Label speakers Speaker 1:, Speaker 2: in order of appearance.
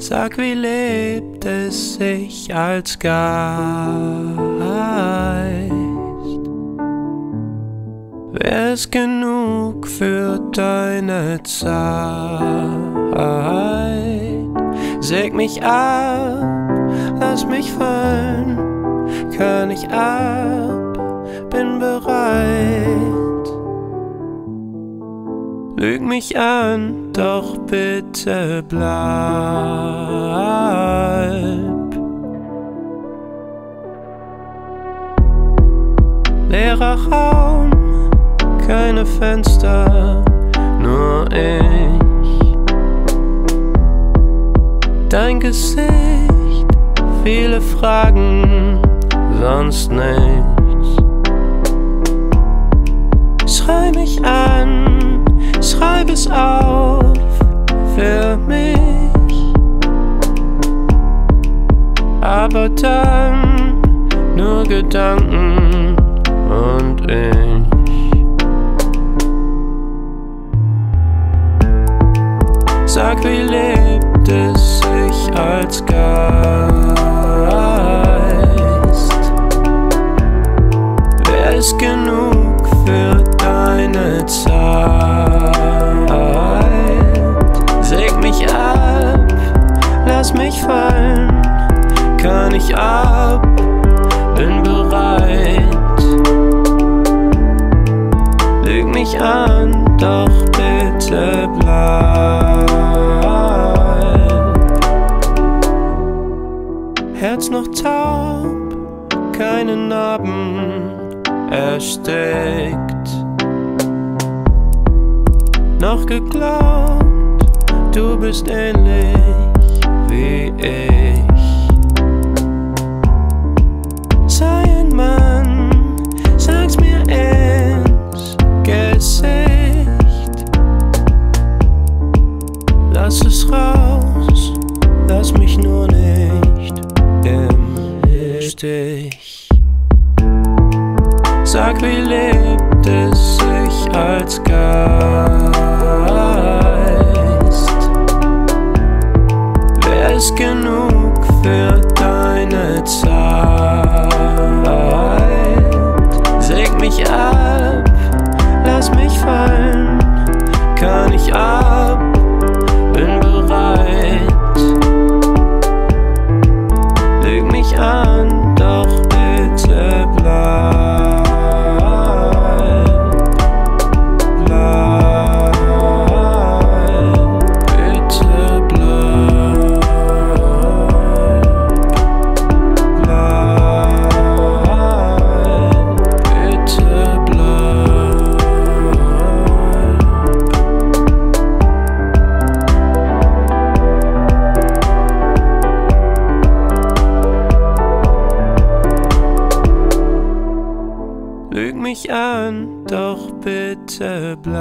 Speaker 1: Sag, wie lebt es sich als Geist? Wer ist genug für deine Zeit? Säg mich ab, lass mich fallen, kann ich ab, bin bereit. Lüg mich an, doch bitte bleib. Leerer Raum, keine Fenster, nur ich. Dein Gesicht, viele Fragen, sonst nichts. Mich. Aber dann nur Gedanken und ich. Sag, wie lebt es sich als Geist? Wer ist genug ab, bin bereit. Lüg mich an, doch bitte bleib. Herz noch taub, keine Narben erstickt. Noch geglaubt, du bist ähnlich wie mich nur nicht im Stich. Sag, wie lebt es sich als Geist? mich an, doch bitte bleib.